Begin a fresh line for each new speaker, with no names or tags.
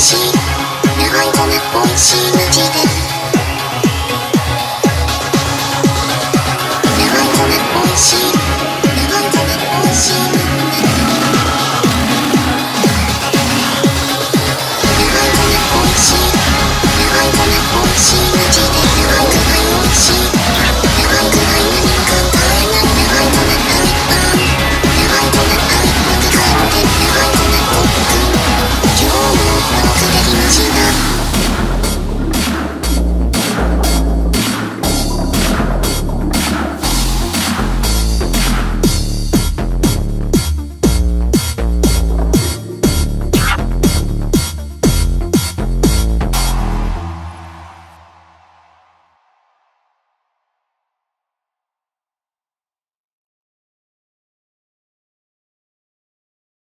Yes.